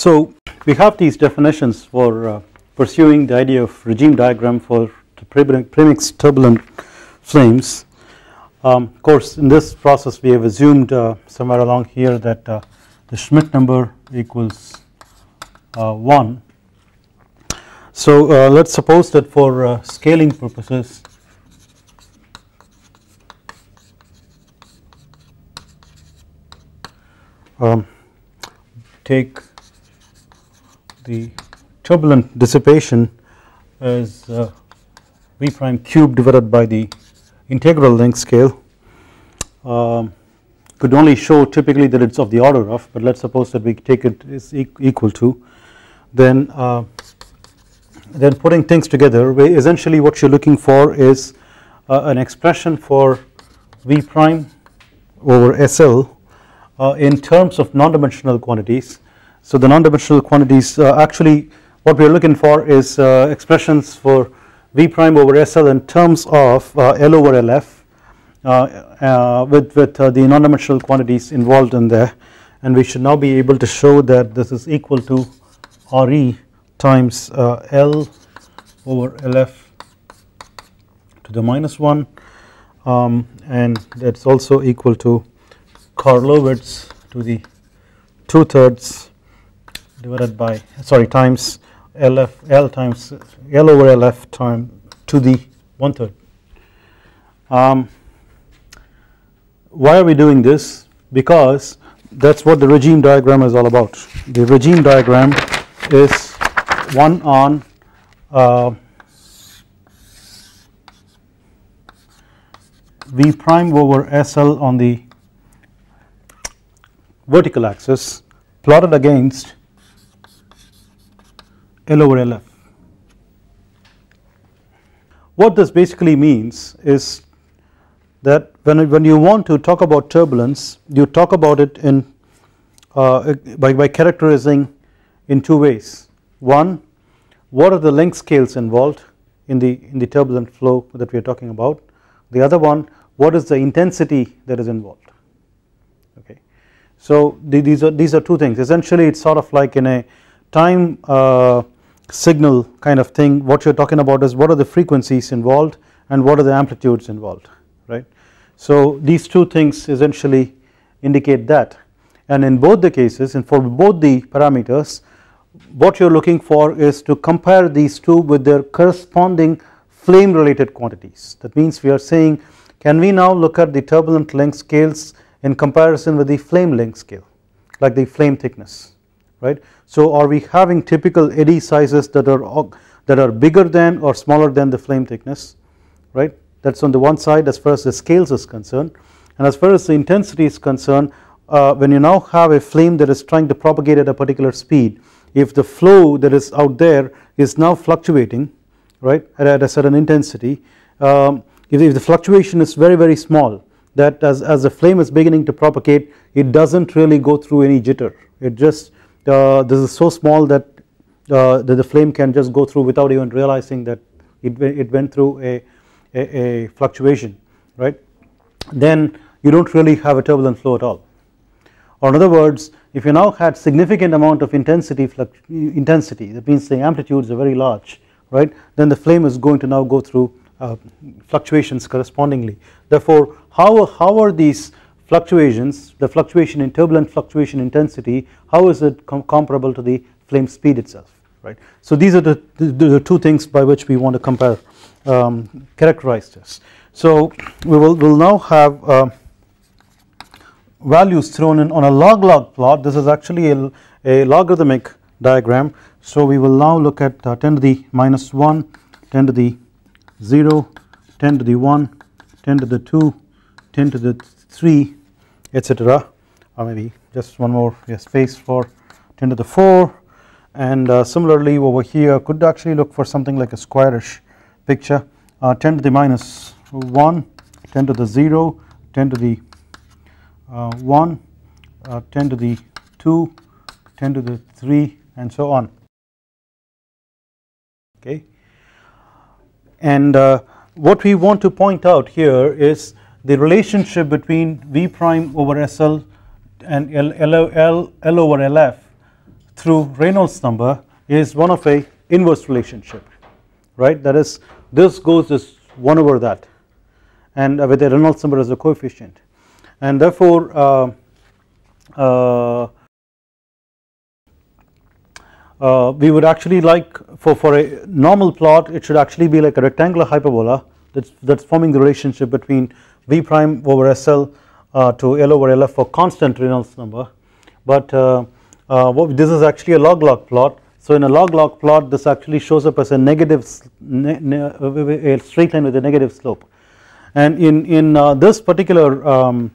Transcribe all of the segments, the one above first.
So we have these definitions for uh, pursuing the idea of regime diagram for premix turbulent flames. Um, of course in this process we have assumed uh, somewhere along here that uh, the Schmidt number equals uh, 1. So uh, let us suppose that for uh, scaling purposes um, take the turbulent dissipation is uh, v prime cube divided by the integral length scale um, could only show typically that it is of the order of but let us suppose that we take it is equal to then uh, then putting things together essentially what you are looking for is uh, an expression for v prime over SL uh, in terms of non-dimensional quantities. So the non-dimensional quantities uh, actually what we are looking for is uh, expressions for V prime over SL in terms of L over LF with, with the non-dimensional quantities involved in there. And we should now be able to show that this is equal to RE times L over LF to the minus 1 um, and that is also equal to Karlovitz to the 2 thirds divided by sorry times LF L times L over LF time to the 1 third. Um, why are we doing this? Because that is what the regime diagram is all about. The regime diagram is one on uh, V prime over SL on the vertical axis plotted against L over LF. What this basically means is that when, when you want to talk about turbulence you talk about it in uh, by, by characterizing in two ways. One what are the length scales involved in the in the turbulent flow that we are talking about? The other one what is the intensity that is involved? So these are these are two things. Essentially it is sort of like in a time uh, signal kind of thing. What you are talking about is what are the frequencies involved and what are the amplitudes involved right. So these two things essentially indicate that. And in both the cases and for both the parameters what you are looking for is to compare these two with their corresponding flame related quantities. That means we are saying can we now look at the turbulent length scales in comparison with the flame length scale like the flame thickness right. So are we having typical eddy sizes that are that are bigger than or smaller than the flame thickness right? That is on the one side as far as the scales is concerned. And as far as the intensity is concerned uh, when you now have a flame that is trying to propagate at a particular speed if the flow that is out there is now fluctuating right at, at a certain intensity um, if, if the fluctuation is very very small that as, as the flame is beginning to propagate it does not really go through any jitter. It just uh, this is so small that, uh, that the flame can just go through without even realizing that it, it went through a, a, a fluctuation right? Then you do not really have a turbulent flow at all. Or in other words if you now had significant amount of intensity intensity that means the amplitudes are very large right? Then the flame is going to now go through uh, fluctuations correspondingly. Therefore how, how are these fluctuations the fluctuation in turbulent fluctuation intensity how is it com comparable to the flame speed itself right. So these are the, the, the two things by which we want to compare um, characterize this. So we will will now have uh, values thrown in on a log log plot this is actually a, a logarithmic diagram so we will now look at uh, 10 to the minus 1 10 to the 0 10 to the 1 10 to the 2 10 to the 3 etc or maybe just one more space for 10 to the 4 and uh, similarly over here could actually look for something like a squarish picture. Uh, 10 to the minus 1 10 to the 0 10 to the uh, 1 uh, 10 to the 2 10 to the 3 and so on. Okay. And uh, what we want to point out here is the relationship between V prime over SL and L, L, L, L over LF through Reynolds number is one of a inverse relationship right? That is this goes this 1 over that and with a Reynolds number as a coefficient. And therefore uh, uh, uh, we would actually like for, for a normal plot it should actually be like a rectangular hyperbola that's, that's forming the relationship between V prime over SL uh, to L over LF for constant Reynolds number. But uh, uh, this is actually a log log plot. So in a log log plot this actually shows up as a negative a straight line with a negative slope. And in, in uh, this particular um,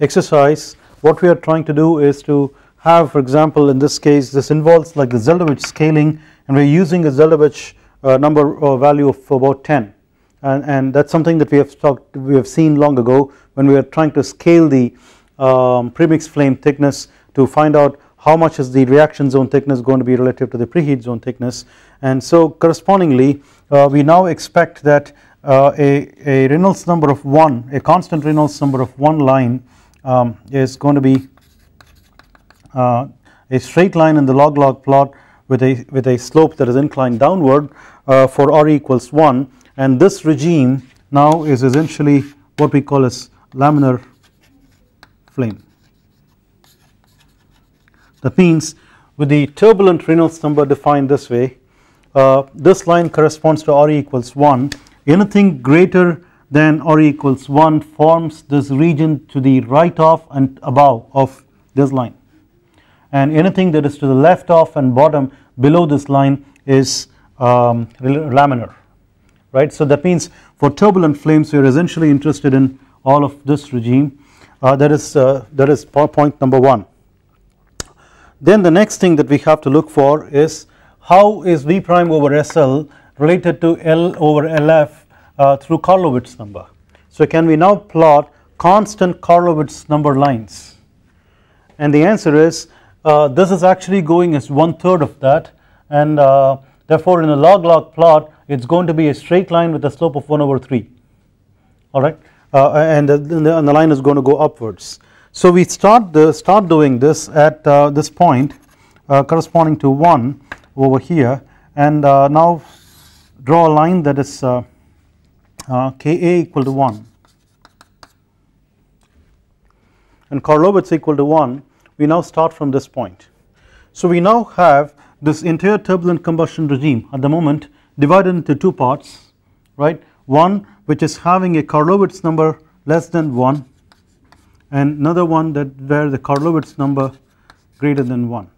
exercise what we are trying to do is to have for example in this case this involves like the Zeldovich scaling and we are using a Zeldovich uh, number or uh, value of about 10 and, and that is something that we have talked we have seen long ago when we are trying to scale the um, premix flame thickness to find out how much is the reaction zone thickness going to be relative to the preheat zone thickness. And so correspondingly uh, we now expect that uh, a, a Reynolds number of 1 a constant Reynolds number of 1 line um, is going to be uh, a straight line in the log log plot with a with a slope that is inclined downward uh, for r equals 1 and this regime now is essentially what we call as laminar flame. That means with the turbulent Reynolds number defined this way uh, this line corresponds to r equals 1 anything greater than r equals 1 forms this region to the right of and above of this line. And anything that is to the left of and bottom below this line is um, laminar right. So that means for turbulent flames we are essentially interested in all of this regime uh, that is uh, that is point number 1. Then the next thing that we have to look for is how is V prime over SL related to L over LF uh, through Karlovitz number. So can we now plot constant Karlovitz number lines and the answer is uh, this is actually going as one third of that and uh, therefore in a log log plot it is going to be a straight line with a slope of 1 over 3 alright uh, and, the, and the line is going to go upwards. So we start the start doing this at uh, this point uh, corresponding to 1 over here. And uh, now draw a line that is Ka equal to 1 and Karlovitz equal to 1 we now start from this point. So we now have this entire turbulent combustion regime. At the moment divided into two parts right? One which is having a Karlovitz number less than 1 and another one that where the Karlovitz number greater than 1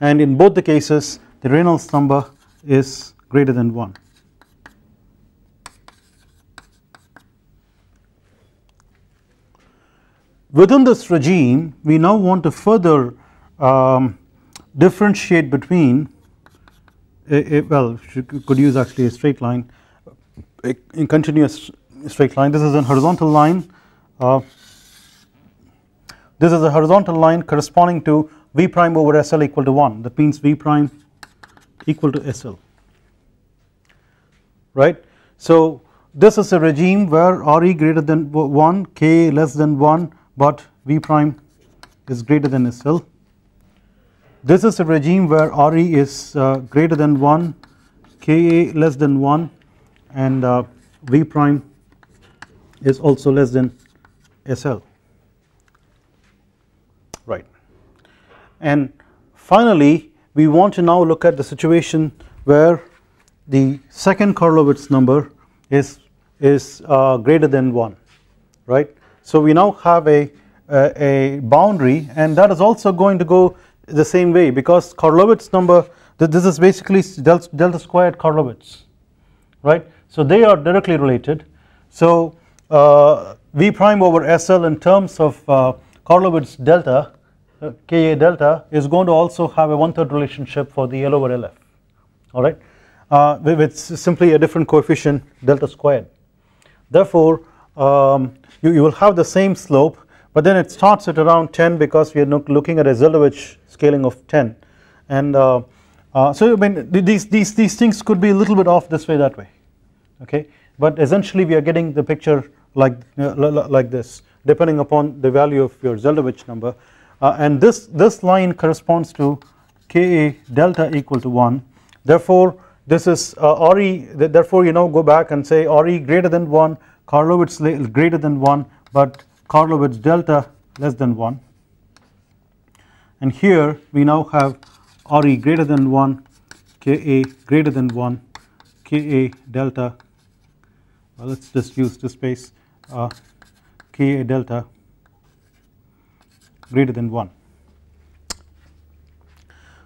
and in both the cases the Reynolds number is greater than 1 Within this regime we now want to further um, differentiate between a, a, well you could use actually a straight line a, a continuous straight line this is a horizontal line uh, this is a horizontal line corresponding to V prime over SL equal to 1 that means V prime equal to SL right. So this is a regime where RE greater than 1 K less than 1 but V prime is greater than SL. This is a regime where RE is uh, greater than 1, Ka less than 1 and uh, V prime is also less than SL right. And finally we want to now look at the situation where the second Karlovitz number is, is uh, greater than 1 right so we now have a, a, a, boundary and that is also going to go the same way because Karlovitz number this is basically delta, delta squared Karlovitz right. So they are directly related. So uh, V prime over SL in terms of uh, delta uh, Ka delta is going to also have a one third relationship for the L over LF alright uh, with simply a different coefficient delta squared. Therefore um, you, you will have the same slope but then it starts at around 10 because we are looking at a Zeldovich scaling of 10 and uh, uh, so I mean these, these, these things could be a little bit off this way that way. Okay? But essentially we are getting the picture like, uh, like this depending upon the value of your Zeldovich number. Uh, and this this line corresponds to Ka delta equal to 1 therefore this is uh, Re therefore you know go back and say Re greater than 1 Karlovitz greater than 1 but Karlovitz delta less than 1 and here we now have Re greater than 1 Ka greater than 1 Ka delta. Well, let us just use this space. Uh, Ka delta greater than 1.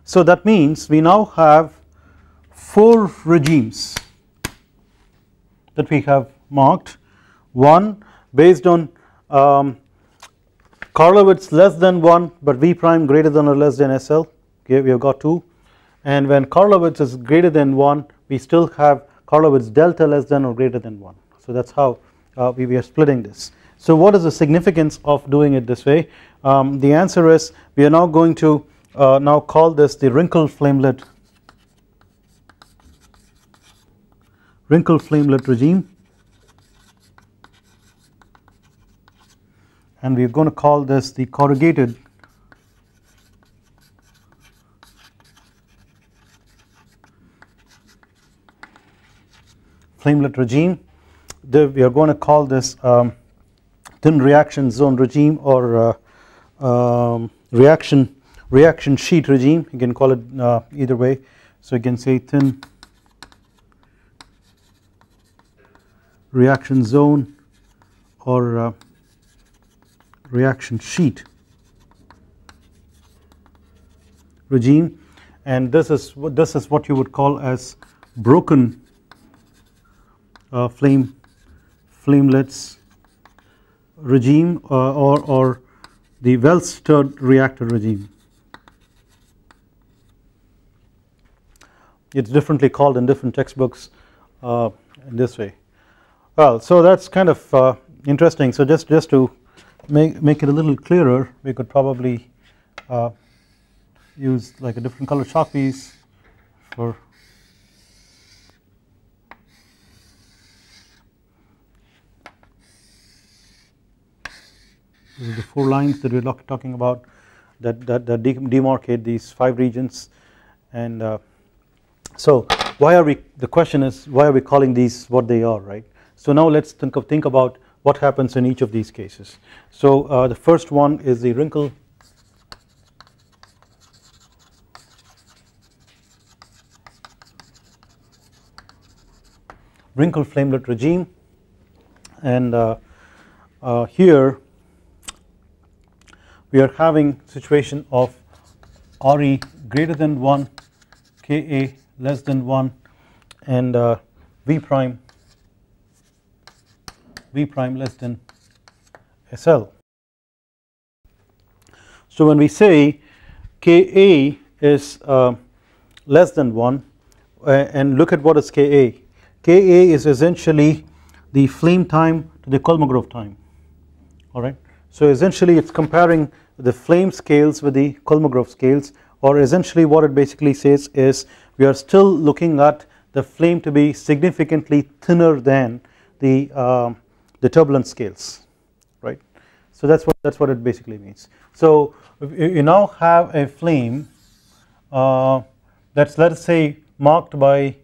So that means we now have 4 regimes that we have marked. One based on um, Karlovitz less than 1 but V prime greater than or less than SL okay we have got 2 and when Karlovitz is greater than 1 we still have Karlovitz delta less than or greater than 1 so that is how uh, we, we are splitting this. So what is the significance of doing it this way? Um, the answer is we are now going to uh, now call this the wrinkle flamelet wrinkle flamelet regime and we are going to call this the corrugated flamelet regime. The, we are going to call this um, thin reaction zone regime or uh, um, reaction reaction sheet regime. You can call it uh, either way. So you can say thin reaction zone or uh, reaction sheet regime and this is what this is what you would call as broken uh, flame flamelets regime uh, or, or the well stirred reactor regime. It is differently called in different textbooks uh, in this way. Well, so that is kind of uh, interesting. So just, just to make, make it a little clearer we could probably uh, use like a different color chalk piece for the four lines that we are talking about that, that, that demarcate these five regions and uh, so why are we the question is why are we calling these what they are right. So now let us think of think about what happens in each of these cases. So uh, the first one is the wrinkle wrinkle flamelet regime and uh, uh, here we are having situation of Re greater than 1 Ka less than 1 and uh, V prime V prime less than SL. So when we say Ka is uh, less than 1 uh, and look at what is Ka Ka is essentially the flame time to the Kolmogorov time alright. So essentially it is comparing the flame scales with the Kolmogorov scales or essentially what it basically says is we are still looking at the flame to be significantly thinner than the uh, the turbulent scales right? So that's what that's what it basically means. So you now have a flame uh, that's let us say marked by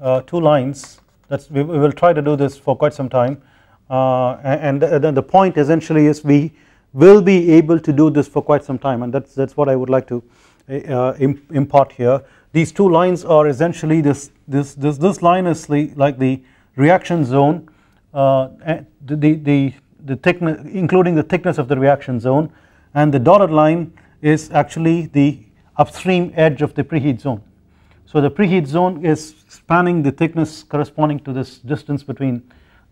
uh, two lines. That's we, we, will try to do this for quite some time. Uh, and, then the point essentially is we will be able to do this for quite some time. And that's that's what I would like to uh, impart here. These two lines are essentially this this this this line is like the reaction zone the the the thickness including the thickness of the reaction zone and the dotted line is actually the upstream edge of the preheat zone so the preheat zone is spanning the thickness corresponding to this distance between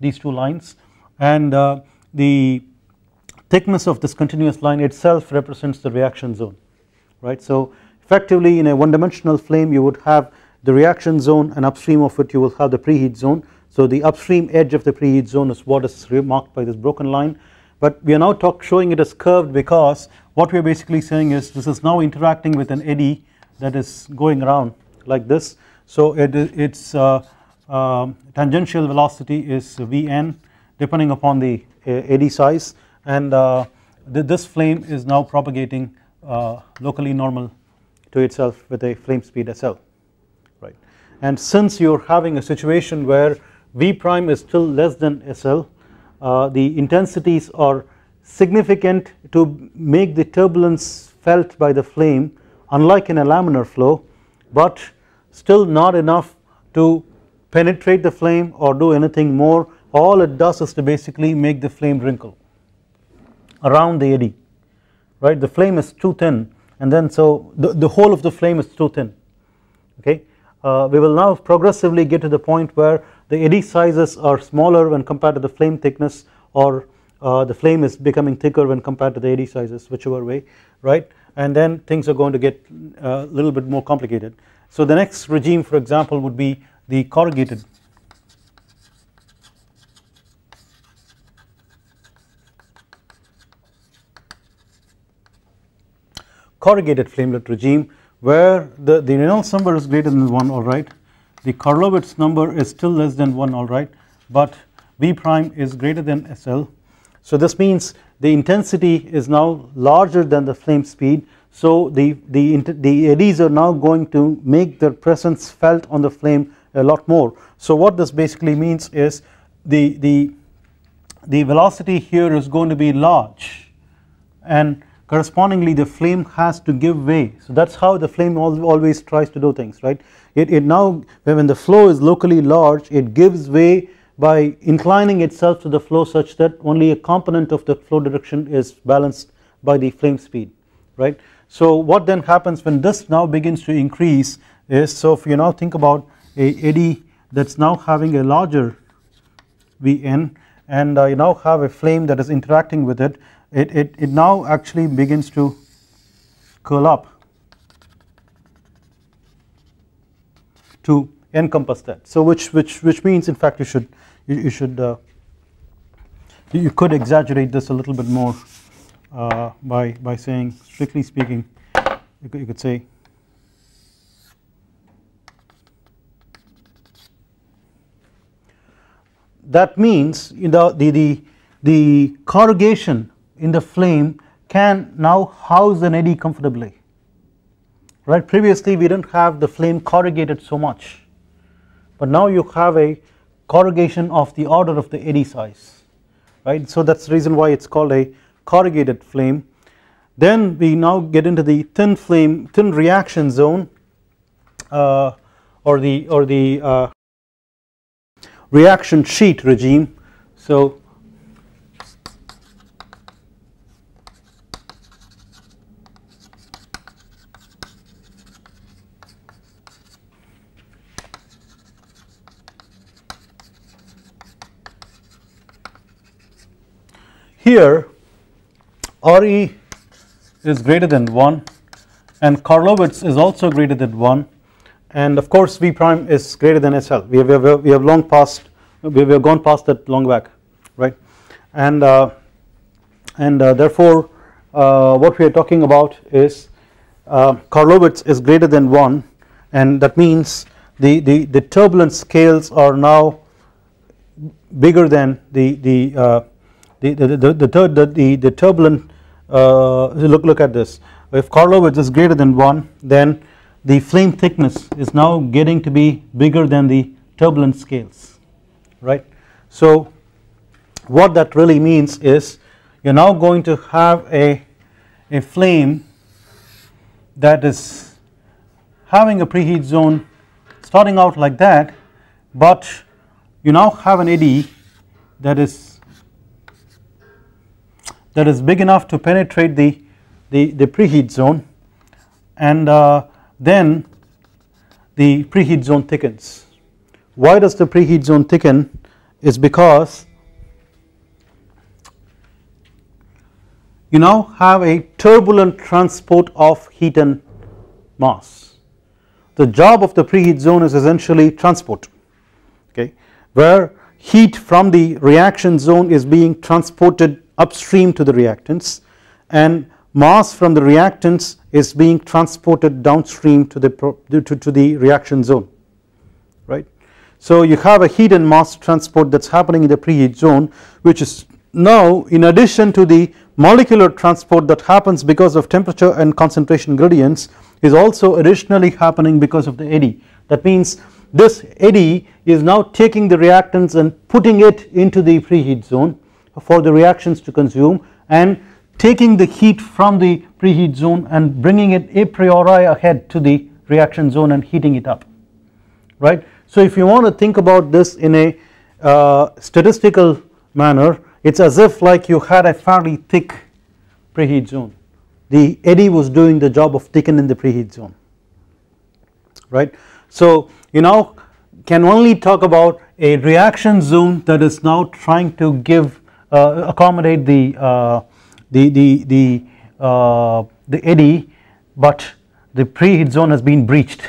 these two lines and uh, the thickness of this continuous line itself represents the reaction zone right. So effectively in a one dimensional flame you would have the reaction zone and upstream of it you will have the preheat zone. So the upstream edge of the preheat zone is what is marked by this broken line. But we are now talk showing it as curved because what we are basically saying is this is now interacting with an eddy that is going around like this. So it, its uh, uh, tangential velocity is Vn depending upon the uh, eddy size. And uh, th this flame is now propagating uh, locally normal to itself with a flame speed SL right. And since you are having a situation where V prime is still less than SL uh, the intensities are significant to make the turbulence felt by the flame unlike in a laminar flow but still not enough to penetrate the flame or do anything more. All it does is to basically make the flame wrinkle around the eddy right? The flame is too thin and then so the, the whole of the flame is too thin okay? Uh, we will now progressively get to the point where the eddy sizes are smaller when compared to the flame thickness or uh, the flame is becoming thicker when compared to the eddy sizes whichever way right? And then things are going to get a uh, little bit more complicated. So the next regime for example would be the corrugated. Corrugated flamelet regime where the, the Reynolds number is greater than 1 alright the Karlovitz number is still less than 1 alright but V prime is greater than SL so this means the intensity is now larger than the flame speed. So the, the, the eddies are now going to make their presence felt on the flame a lot more. So what this basically means is the, the, the velocity here is going to be large. And correspondingly the flame has to give way. So that is how the flame always tries to do things right? It, it now when the flow is locally large it gives way by inclining itself to the flow such that only a component of the flow direction is balanced by the flame speed right? So what then happens when this now begins to increase is so if you now think about a eddy that is now having a larger Vn and you now have a flame that is interacting with it it, it, it now actually begins to curl up to encompass that. So which which which means in fact you should you, you should uh, you could exaggerate this a little bit more uh, by by saying strictly speaking you could, you could say that means you know the the the corrugation in the flame can now house an eddy comfortably. Right previously we did not have the flame corrugated so much but now you have a corrugation of the order of the eddy size right? So that is the reason why it is called a corrugated flame. Then we now get into the thin flame thin reaction zone uh, or the or the uh, reaction sheet regime. So Here RE is greater than 1 and Karlovitz is also greater than 1 and of course V prime is greater than SL we have, we have, we have long passed we have gone past that long back right? And uh, and uh, therefore uh, what we are talking about is uh, Karlovitz is greater than 1 and that means the, the, the turbulence scales are now bigger than the, the uh, the, the, the, third, the, the, the turbulent uh, look, look at this if Karlovitz is greater than 1 then the flame thickness is now getting to be bigger than the turbulent scales right. So what that really means is you are now going to have a, a flame that is having a preheat zone starting out like that but you now have an eddy that is that is big enough to penetrate the, the, the preheat zone and uh, then the preheat zone thickens. Why does the preheat zone thicken is because you now have a turbulent transport of heat and mass. The job of the preheat zone is essentially transport okay where heat from the reaction zone is being transported upstream to the reactants and mass from the reactants is being transported downstream to the to, to the reaction zone right. So you have a heat and mass transport that is happening in the preheat zone which is now in addition to the molecular transport that happens because of temperature and concentration gradients is also additionally happening because of the eddy that means this eddy is now taking the reactants and putting it into the preheat zone for the reactions to consume and taking the heat from the preheat zone and bringing it a priori ahead to the reaction zone and heating it up right. So if you want to think about this in a uh, statistical manner it is as if like you had a fairly thick preheat zone the eddy was doing the job of thickening the preheat zone right. So you now can only talk about a reaction zone that is now trying to give accommodate the uh, the the the uh, the eddy but the preheat zone has been breached.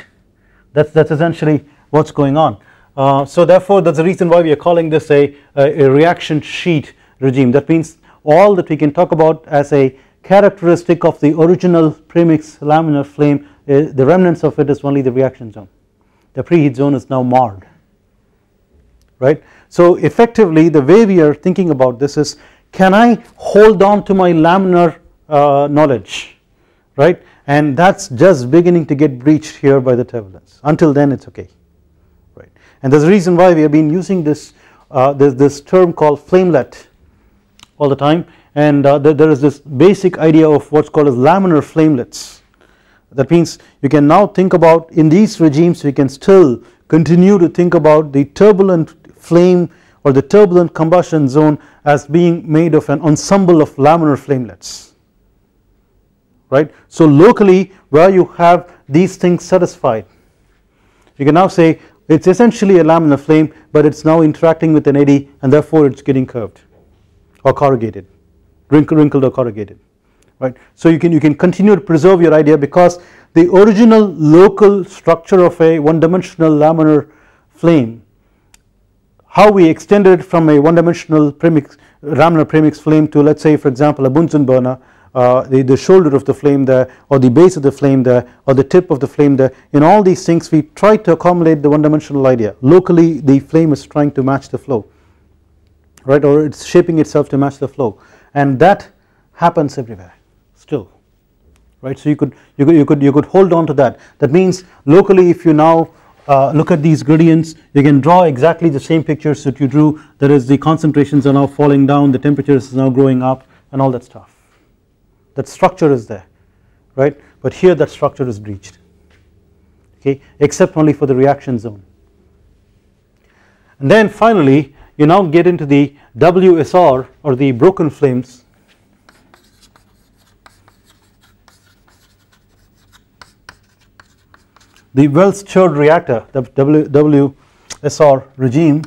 That's that's essentially what's going on. Uh, so therefore that's the reason why we are calling this a, a, a reaction sheet regime. That means all that we can talk about as a characteristic of the original premix laminar flame uh, the remnants of it is only the reaction zone. The preheat zone is now marred right. So effectively the way we are thinking about this is can I hold on to my laminar uh, knowledge right? And that is just beginning to get breached here by the turbulence. Until then it is okay right? And there is a reason why we have been using this uh, this, this term called flamelet all the time. And uh, there is this basic idea of what is called as laminar flamelets. That means you can now think about in these regimes we can still continue to think about the turbulent flame or the turbulent combustion zone as being made of an ensemble of laminar flamelets right. So locally where you have these things satisfied you can now say it is essentially a laminar flame but it is now interacting with an eddy and therefore it is getting curved or corrugated wrinkled or corrugated right. So you can you can continue to preserve your idea because the original local structure of a one dimensional laminar flame how we extended from a one dimensional premix premix flame to let us say for example a Bunsen burner uh, the, the shoulder of the flame there or the base of the flame there or the tip of the flame there. In all these things we try to accommodate the one dimensional idea. Locally the flame is trying to match the flow right? Or it is shaping itself to match the flow. And that happens everywhere still right? So you could you could you could you could hold on to that. That means locally if you now uh, look at these gradients. You can draw exactly the same pictures that you drew. That is the concentrations are now falling down. The temperatures is now growing up and all that stuff. That structure is there right? But here that structure is breached okay? Except only for the reaction zone. And then finally you now get into the WSR or the broken flames the well stirred reactor the WSR regime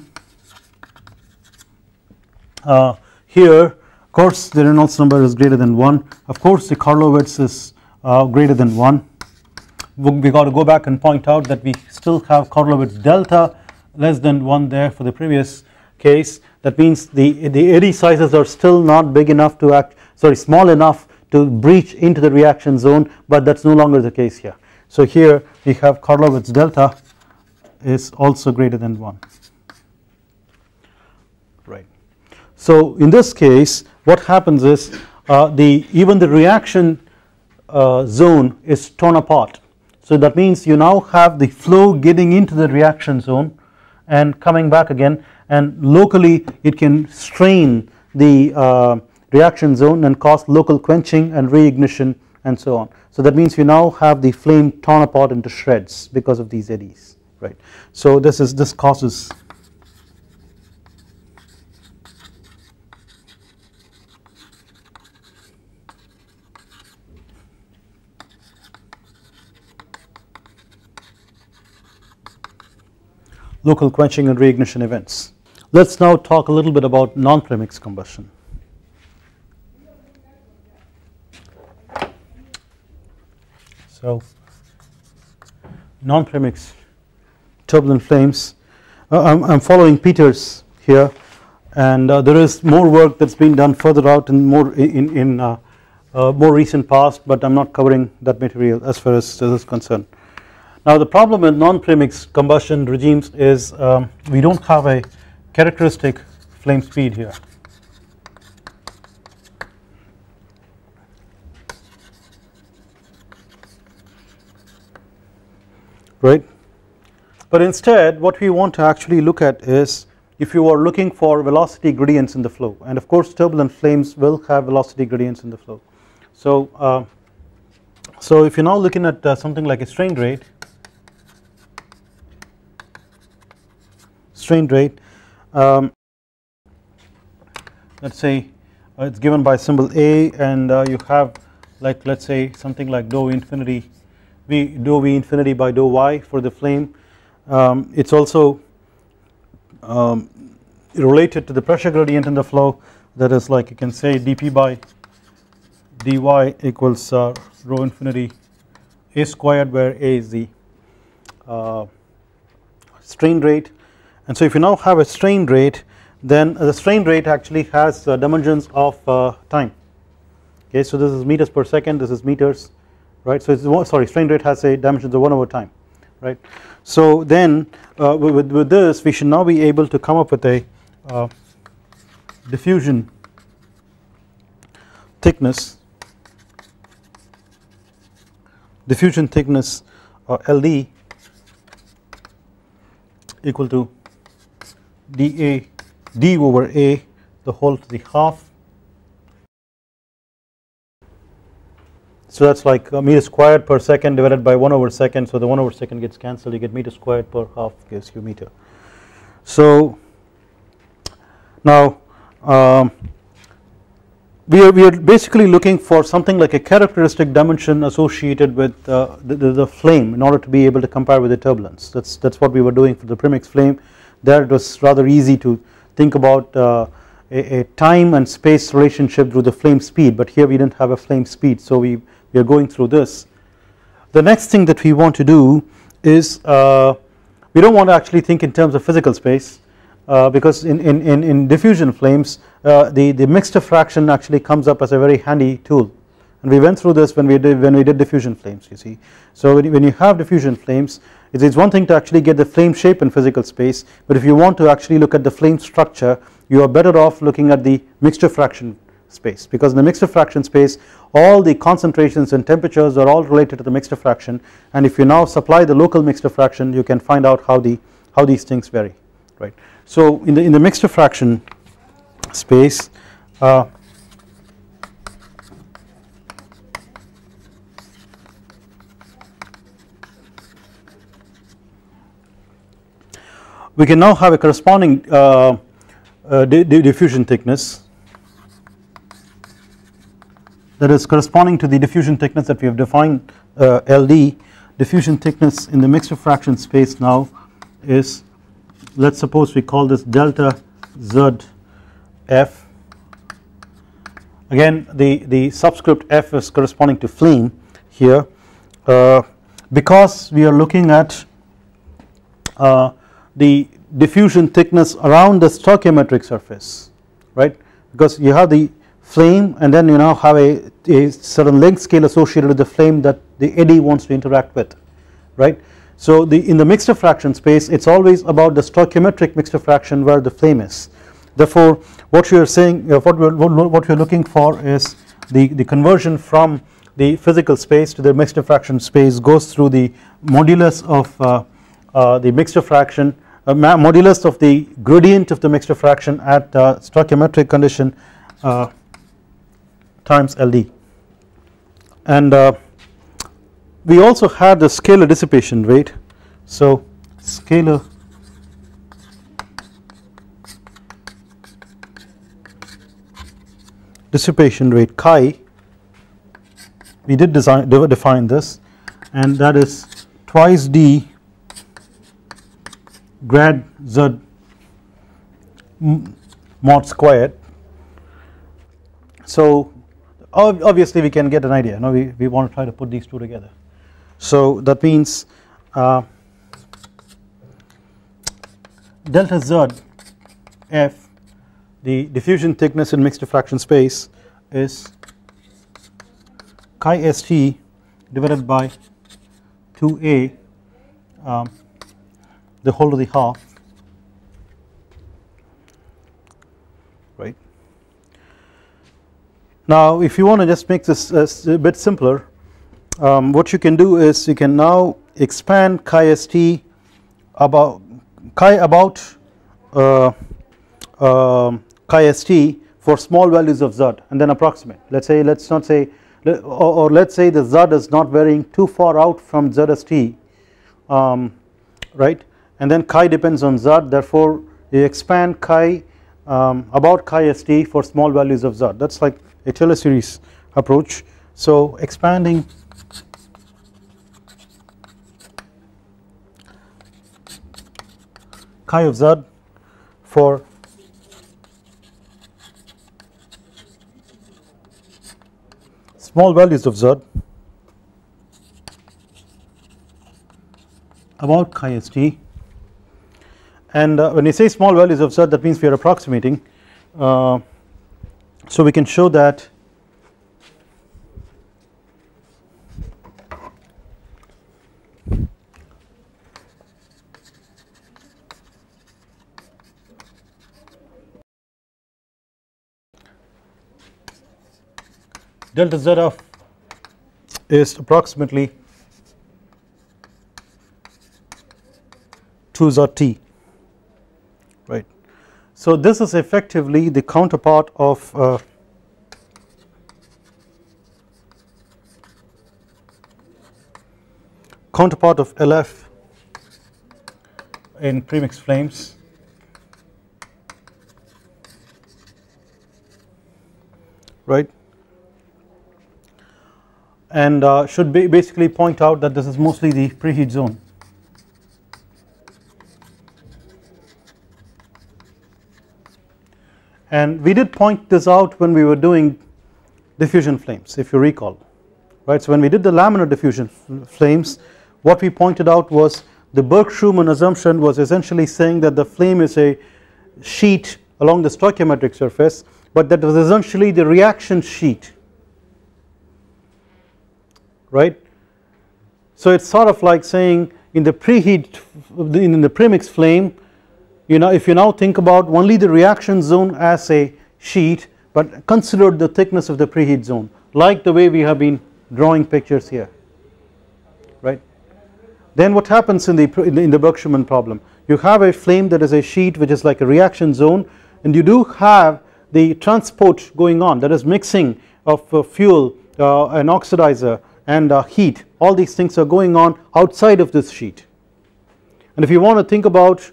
uh, here of course the Reynolds number is greater than 1 of course the Karlovitz is uh, greater than 1 we got to go back and point out that we still have Karlovitz delta less than 1 there for the previous case. That means the, the eddy sizes are still not big enough to act sorry small enough to breach into the reaction zone but that is no longer the case here so here we have Karlovitz delta is also greater than 1 right. So in this case what happens is uh, the even the reaction uh, zone is torn apart so that means you now have the flow getting into the reaction zone and coming back again and locally it can strain the uh, reaction zone and cause local quenching and reignition and so on. So that means you now have the flame torn apart into shreds because of these eddies right. So this is this causes local quenching and reignition events. Let us now talk a little bit about non-premix combustion. So non-premix turbulent flames uh, I'm, I'm, following Peters here and uh, there is more work that's been done further out in more in, in uh, uh more recent past but I'm not covering that material as far as this is concerned. Now the problem with non-premix combustion regimes is um, we don't have a characteristic flame speed here right? But instead what we want to actually look at is if you are looking for velocity gradients in the flow. And of course turbulent flames will have velocity gradients in the flow. So uh, so if you're now looking at uh, something like a strain rate strain rate um, let us say uh, it is given by symbol A and uh, you have like let us say something like dou infinity v dou v infinity by dou y for the flame. Um, it is also um, related to the pressure gradient in the flow. That is like you can say dp by dy equals uh, rho infinity a squared where a is the uh, strain rate. And so if you now have a strain rate then the strain rate actually has uh, dimensions of uh, time. Okay so this is meters per second this is meters right? So it's sorry strain rate has a dimensions of 1 over time right? So then uh, with, with this we should now be able to come up with a uh, diffusion thickness diffusion thickness uh, LD equal to dA d over a the whole to the half so that is like meter squared per second divided by 1 over second. So the 1 over second gets cancelled you get meter squared per half gives you meter. So now um, we are we are basically looking for something like a characteristic dimension associated with uh, the, the, the, flame in order to be able to compare with the turbulence. That's that's what we were doing for the premix flame. There it was rather easy to think about uh, a, a, time and space relationship through the flame speed. But here we didn't have a flame speed. So we, we are going through this. The next thing that we want to do is uh, we don't want to actually think in terms of physical space uh, because in, in, in, in, diffusion flames uh, the, the mixture fraction actually comes up as a very handy tool and we went through this when we did when we did diffusion flames you see. So when you have diffusion flames it is one thing to actually get the flame shape in physical space but if you want to actually look at the flame structure you are better off looking at the mixture fraction space. Because in the mixture fraction space all the concentrations and temperatures are all related to the mixture fraction and if you now supply the local mixture fraction you can find out how the how these things vary right. So in the in the mixture fraction space uh, we can now have a corresponding uh, uh, diffusion thickness that is corresponding to the diffusion thickness that we have defined uh, LD diffusion thickness in the mixture fraction space now is let us suppose we call this delta Z F. Again the, the subscript F is corresponding to flame here uh, because we are looking at uh, the diffusion thickness around the stoichiometric surface right? Because you have the flame and then you now have a, a certain length scale associated with the flame that the eddy wants to interact with right. So the in the mixture fraction space it is always about the stoichiometric mixture fraction where the flame is therefore what you are saying uh, what we are what we are looking for is the, the conversion from the physical space to the mixture fraction space goes through the modulus of uh, uh, the mixture fraction uh, modulus of the gradient of the mixture fraction at uh, stoichiometric condition uh, times LD and uh, we also had the scalar dissipation rate. So scalar dissipation rate chi we did design define this. And that is twice d grad z mod squared. So obviously we can get an idea now we, we want to try to put these two together. So that means uh, delta z f the diffusion thickness in mixture fraction space is chi st divided by 2a um, the whole to the half Now if you want to just make this a bit simpler um, what you can do is you can now expand chi st about chi about uh, uh, chi st for small values of z and then approximate. Let us say let us not say or, or let us say the z is not varying too far out from zst um, right? And then chi depends on z therefore you expand chi um, about chi st for small values of z. That is like a Taylor series approach. So expanding. Chi of z for small values of z. About chi st and uh, when you say small values of z that means we are approximating uh, so we can show that delta z of is approximately 2 z t. So this is effectively the counterpart of uh, counterpart of LF in premix flames right and uh, should be basically point out that this is mostly the preheat zone. And we did point this out when we were doing diffusion flames if you recall right. So when we did the laminar diffusion flames what we pointed out was the Burke-Schumann assumption was essentially saying that the flame is a sheet along the stoichiometric surface but that was essentially the reaction sheet right. So it is sort of like saying in the preheat in the premix flame you know if you now think about only the reaction zone as a sheet but consider the thickness of the preheat zone like the way we have been drawing pictures here right. Then what happens in the in the Burke-Schumann problem? You have a flame that is a sheet which is like a reaction zone and you do have the transport going on that is mixing of uh, fuel uh, an oxidizer and uh, heat. All these things are going on outside of this sheet. And if you want to think about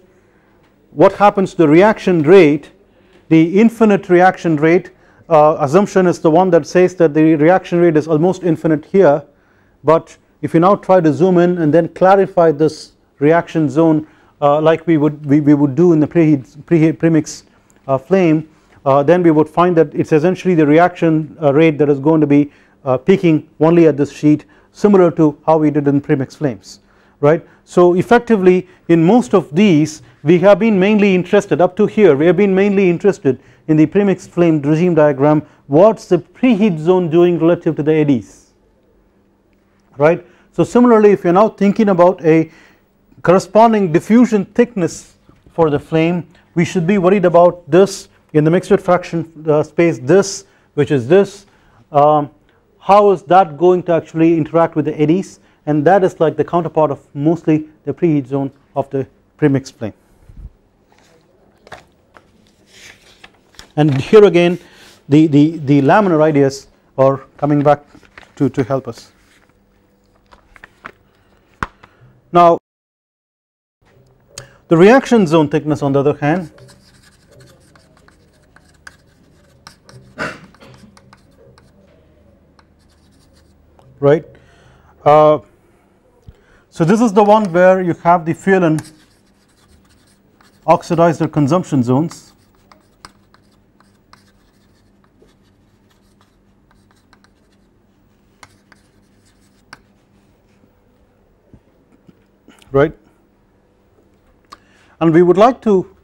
what happens to the reaction rate the infinite reaction rate uh, assumption is the one that says that the reaction rate is almost infinite here but if you now try to zoom in and then clarify this reaction zone uh, like we would we, we would do in the preheat, preheat premix uh, flame uh, then we would find that it's essentially the reaction uh, rate that is going to be uh, peaking only at this sheet similar to how we did in premix flames right. So effectively in most of these we have been mainly interested up to here we have been mainly interested in the premixed flame regime diagram what is the preheat zone doing relative to the eddies right. So similarly if you are now thinking about a corresponding diffusion thickness for the flame we should be worried about this in the mixture fraction uh, space this which is this um, how is that going to actually interact with the eddies and that is like the counterpart of mostly the preheat zone of the premixed flame. And here again the, the, the laminar ideas are coming back to, to help us. Now the reaction zone thickness on the other hand right. Uh, so this is the one where you have the fuel and oxidizer consumption zones right? And we would like to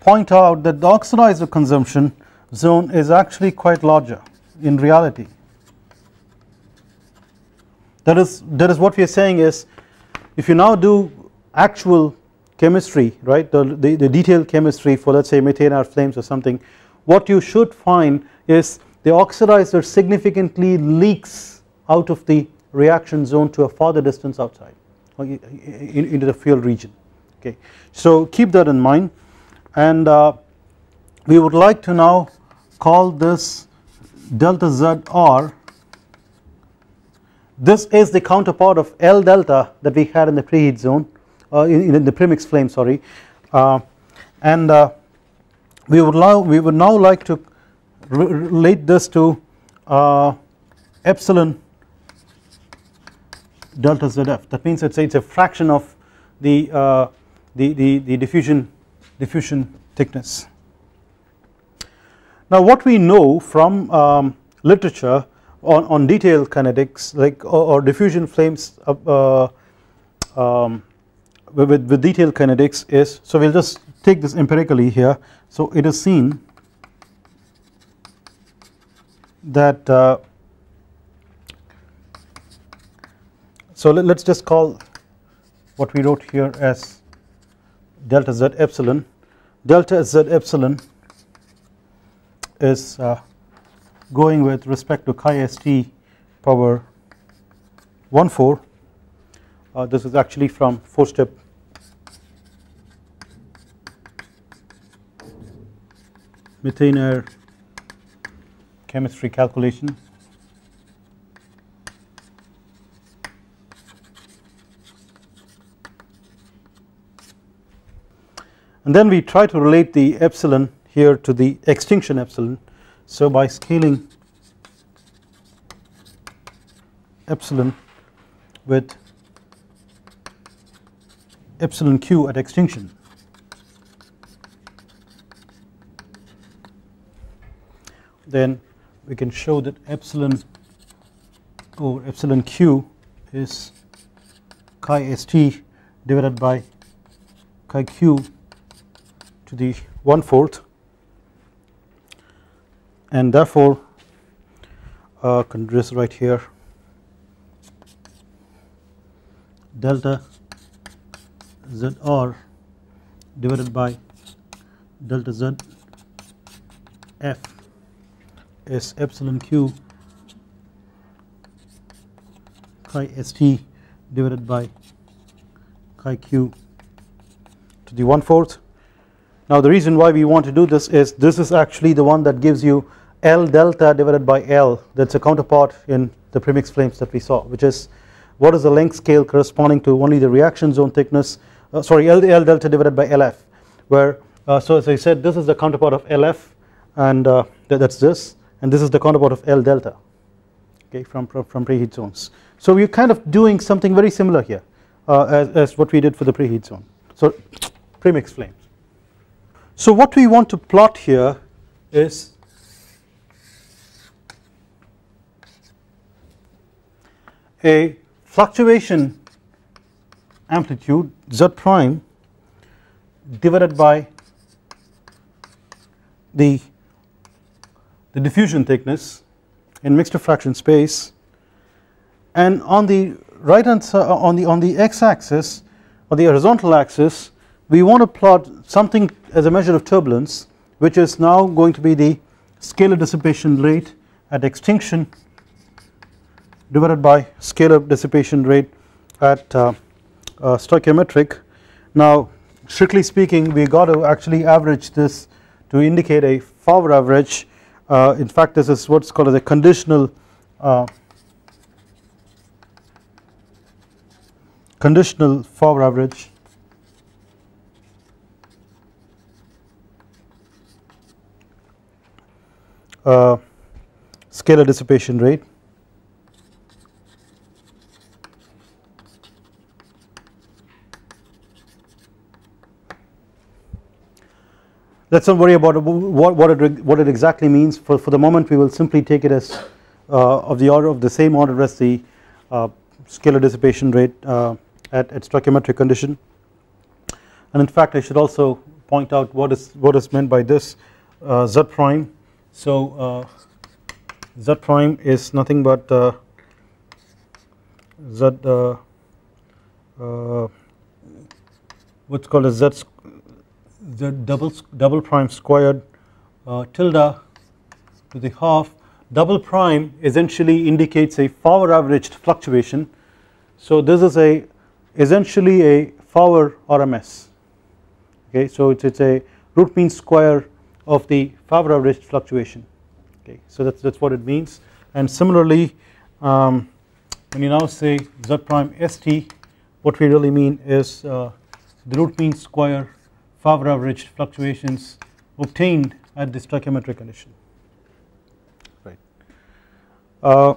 point out that the oxidizer consumption zone is actually quite larger in reality. That is that is what we are saying is if you now do actual chemistry right the, the, the detailed chemistry for let us say methane or flames or something what you should find is the oxidizer significantly leaks out of the reaction zone to a farther distance outside into the field region. Okay. So keep that in mind. And uh, we would like to now call this delta z r. This is the counterpart of L delta that we had in the preheat zone uh, in, in, the premix flame sorry. Uh, and uh, we would now we would now like to relate this to uh, epsilon delta ZF that means it's, a fraction of the, uh, the, the, the diffusion diffusion thickness. Now what we know from um, literature on, on detailed kinetics like or, or diffusion flames uh, um, with, with detailed kinetics is so we will just take this empirically here so it is seen that uh, so let us just call what we wrote here as delta z epsilon. Delta z epsilon is uh, going with respect to chi st power 1 4 uh, this is actually from 4 step methane air chemistry calculation and then we try to relate the epsilon here to the extinction epsilon. So by scaling epsilon with epsilon q at extinction. Then we can show that epsilon or epsilon q is chi st divided by chi q to the 1 fourth and therefore uh, can this right here delta zr divided by delta z f is epsilon q chi st divided by chi q to the 1 fourth. Now the reason why we want to do this is this is actually the one that gives you L delta divided by L that is a counterpart in the premix flames that we saw which is what is the length scale corresponding to only the reaction zone thickness uh, sorry L, L delta divided by LF where uh, so as I said this is the counterpart of LF and uh, that is this and this is the counterpart of L delta okay from, from, from preheat zones. So we are kind of doing something very similar here uh, as, as what we did for the preheat zone so premix flames. So what we want to plot here is a fluctuation amplitude z prime divided by the the diffusion thickness in mixture fraction space. And on the right hand uh, on the on the x axis or the horizontal axis we want to plot something as a measure of turbulence which is now going to be the scalar dissipation rate at extinction divided by scalar dissipation rate at uh, uh, stoichiometric. Now strictly speaking we got to actually average this to indicate a Favre average uh, in fact this is what's called as a conditional uh, conditional Favre average uh, scalar dissipation rate. Let us not worry about what, what, it, what it exactly means. For, for the moment we will simply take it as uh, of the order of the same order as the uh, scalar dissipation rate uh, at, at stoichiometric condition. And in fact I should also point out what is what is meant by this uh, z prime so uh, z prime is nothing but uh, z what's called as z the double double prime squared uh, tilde to the half. Double prime essentially indicates a Favre averaged fluctuation. So this is a essentially a Favre RMS okay so it's, it's a root mean square of the Favre average fluctuation. Okay so that's that's what it means. And similarly um, when you now say z prime st what we really mean is uh, the root mean square Favre average fluctuations obtained at the stoichiometric condition. Right. Uh,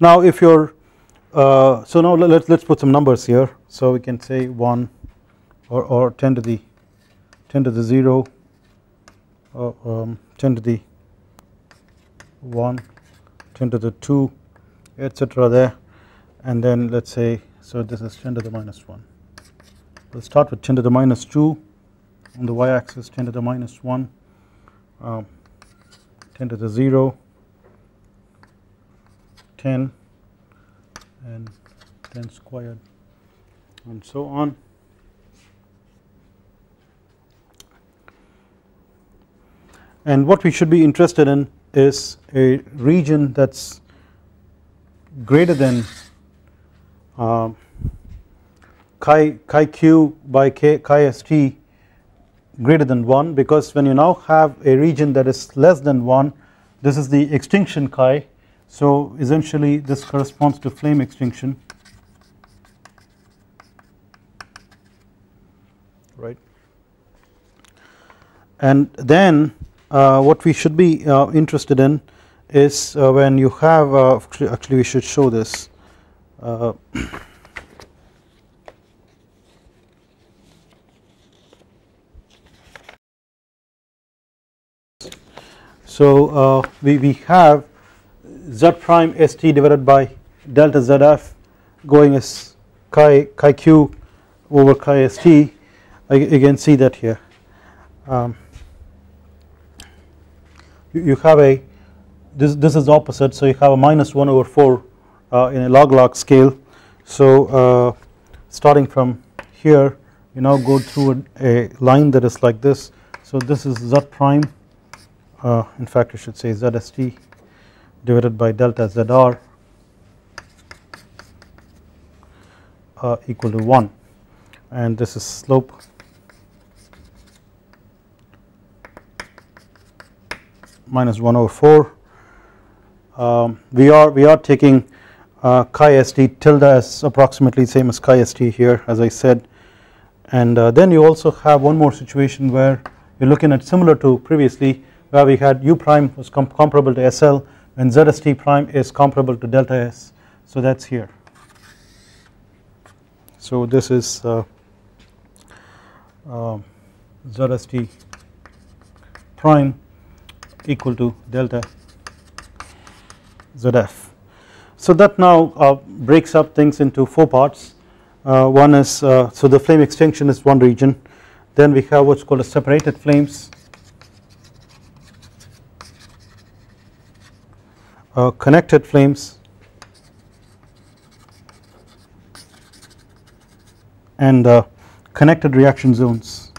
now if you're uh, so now let's let's put some numbers here. So we can say 1 or, or 10 to the 10 to the 0 uh, um, 10 to the 1 10 to the 2 etc there. And then let us say so this is 10 to the minus 1 we will start with 10 to the minus 2 on the y axis 10 to the minus 1 um, 10 to the 0 10 and 10 squared and so on. And what we should be interested in is a region that is greater than uh, chi, chi q by k, chi st greater than 1 because when you now have a region that is less than 1 this is the extinction chi so essentially this corresponds to flame extinction. Right. And then uh, what we should be uh, interested in is uh, when you have uh, actually we should show this. Uh, so uh, we, we have z prime st divided by delta zf going as chi, chi q over chi st you can see that here. Um, you have a this this is opposite so you have a minus 1 over 4 uh, in a log log scale. So uh, starting from here you now go through a, a, line that is like this. So this is z prime uh, in fact you should say zst divided by delta zr uh, equal to 1 and this is slope. Minus 1 over 4 um, we are we are taking uh, chi st tilde as approximately same as chi st here as I said. And uh, then you also have one more situation where you're looking at similar to previously where we had u prime was com comparable to SL and ZST prime is comparable to delta S so that's here. So this is uh, uh, ZST prime equal to delta ZF. So that now uh, breaks up things into four parts. Uh, one is uh, so the flame extinction is one region. Then we have what's called a separated flames uh, connected flames and uh, connected reaction zones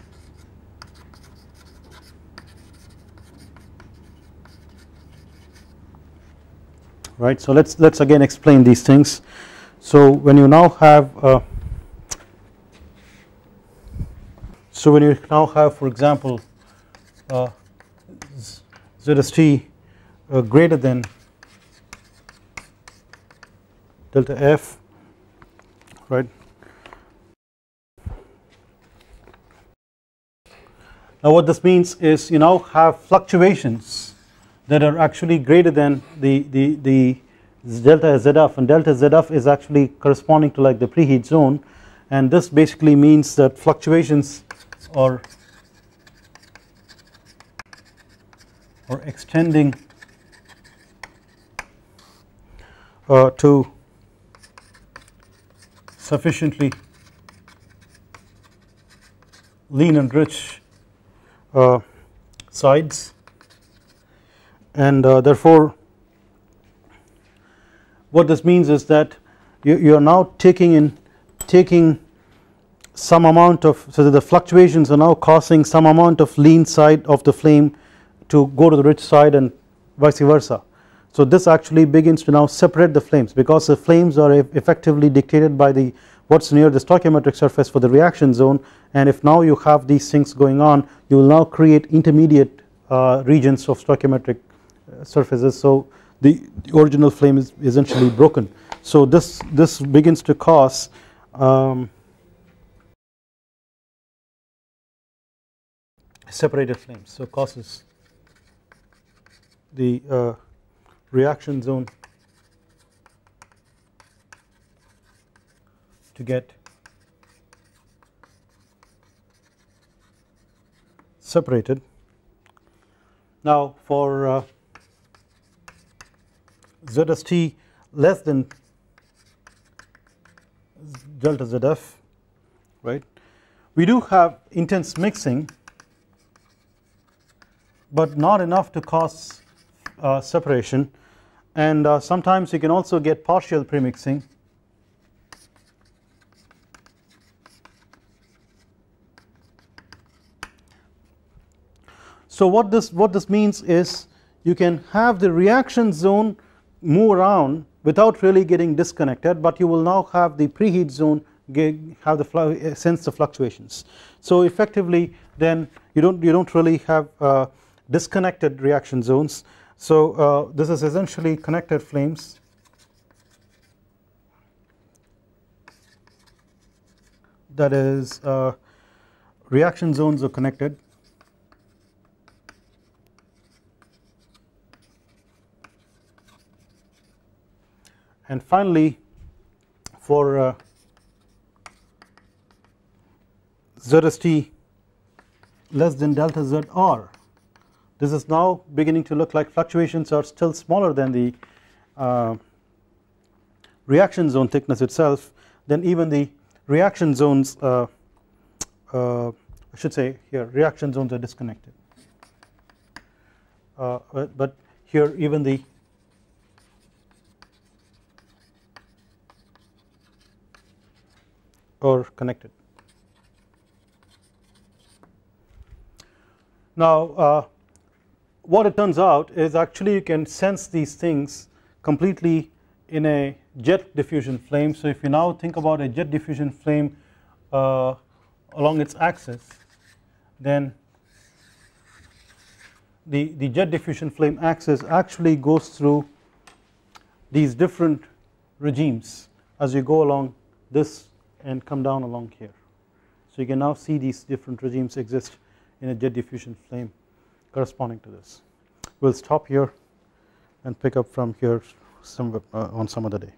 right. So let's let's again explain these things. So when you now have uh, so when you now have for example uh, ZST uh, greater than delta F right? Now what this means is you now have fluctuations that are actually greater than the, the, the delta ZF and delta ZF is actually corresponding to like the preheat zone and this basically means that fluctuations are or extending uh, to sufficiently lean and rich uh, sides and uh, therefore what this means is that you, you are now taking in taking some amount of so that the fluctuations are now causing some amount of lean side of the flame to go to the rich side and vice versa. So this actually begins to now separate the flames because the flames are effectively dictated by the what's near the stoichiometric surface for the reaction zone. And if now you have these things going on you will now create intermediate uh, regions of stoichiometric uh, surfaces. So the, the, original flame is essentially broken. So this this begins to cause um, separated flames. So causes the uh, reaction zone to get separated. Now for uh, ZST less than delta ZF right we do have intense mixing but not enough to cause uh, separation and uh, sometimes you can also get partial premixing So what this what this means is you can have the reaction zone move around without really getting disconnected but you will now have the preheat zone have the sense the fluctuations. So effectively then you don't you don't really have uh, disconnected reaction zones. So uh, this is essentially connected flames. That is uh, reaction zones are connected. And finally for uh, ZST less than delta ZR this is now beginning to look like fluctuations are still smaller than the uh, reaction zone thickness itself then even the reaction zones uh, uh, I should say here reaction zones are disconnected uh, but here even the or connected. Now uh, what it turns out is actually you can sense these things completely in a jet diffusion flame. So if you now think about a jet diffusion flame uh, along its axis then the, the jet diffusion flame axis actually goes through these different regimes as you go along this and come down along here. So you can now see these different regimes exist in a jet diffusion flame corresponding to this. We will stop here and pick up from here some, uh, on some other day.